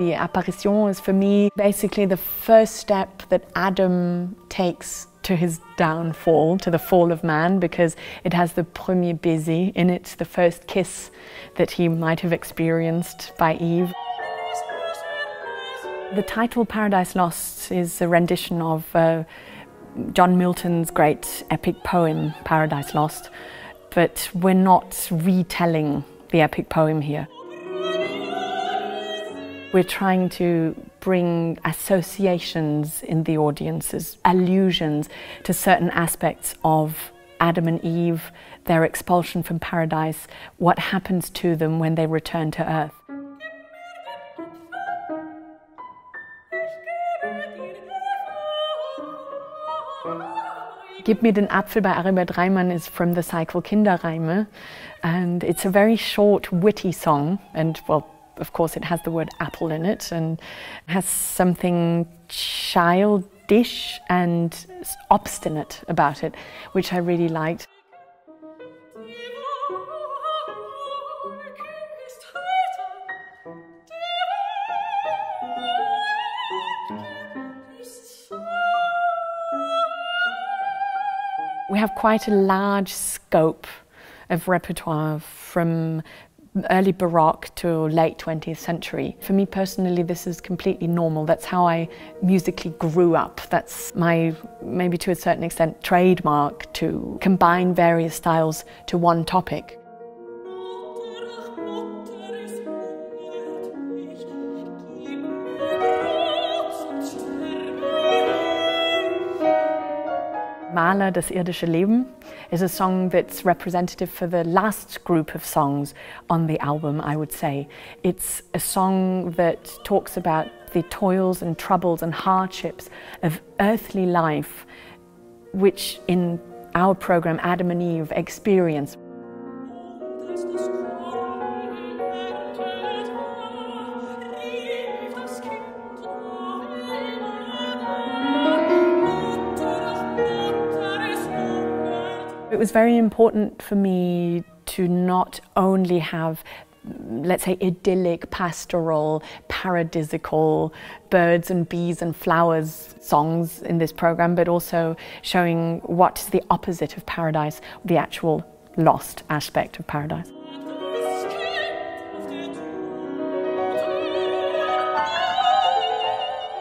The apparition is for me basically the first step that Adam takes to his downfall, to the fall of man, because it has the premier baiser in it, the first kiss that he might have experienced by Eve. The title Paradise Lost is a rendition of uh, John Milton's great epic poem Paradise Lost, but we're not retelling the epic poem here. We're trying to bring associations in the audiences, allusions to certain aspects of Adam and Eve, their expulsion from paradise, what happens to them when they return to earth. Gib mir den Apfel by Aribert Reimann is from the cycle Kinderreime and it's a very short witty song and well of course, it has the word apple in it and has something childish and obstinate about it, which I really liked. We have quite a large scope of repertoire from early Baroque to late 20th century. For me personally, this is completely normal. That's how I musically grew up. That's my, maybe to a certain extent, trademark to combine various styles to one topic. Mahler, Das irdische Leben, is a song that's representative for the last group of songs on the album, I would say. It's a song that talks about the toils and troubles and hardships of earthly life, which in our program, Adam and Eve, experience. It was very important for me to not only have let's say idyllic, pastoral, paradisical birds and bees and flowers songs in this program, but also showing what's the opposite of paradise, the actual lost aspect of paradise.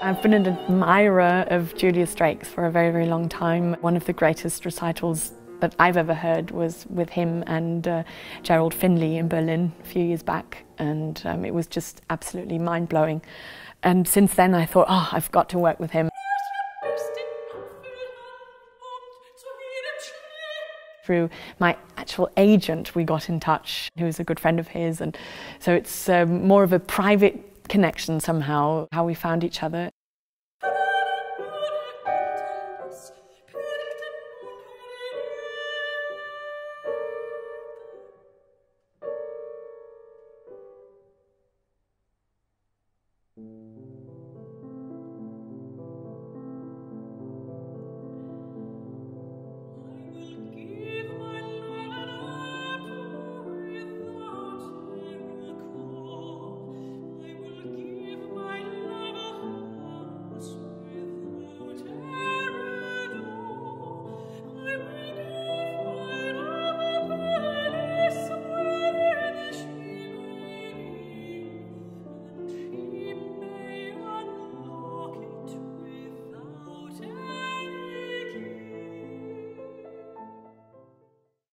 I've been an admirer of Julius Drake's for a very, very long time. One of the greatest recitals that I've ever heard was with him and uh, Gerald Finley in Berlin a few years back, and um, it was just absolutely mind blowing. And since then, I thought, oh, I've got to work with him. Through my actual agent, we got in touch, who's a good friend of his, and so it's um, more of a private connection somehow, how we found each other.